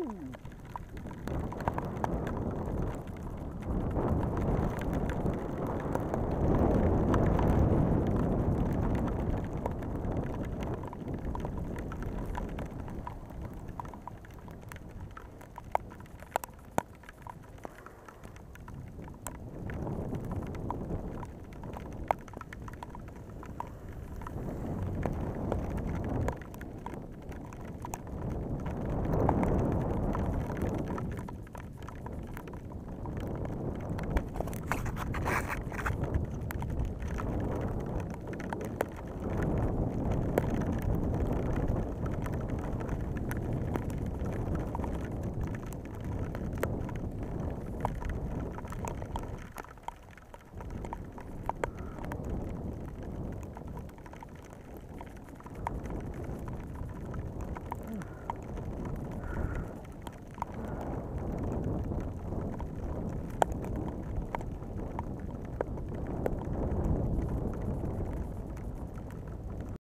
Ooh.